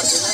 Roger.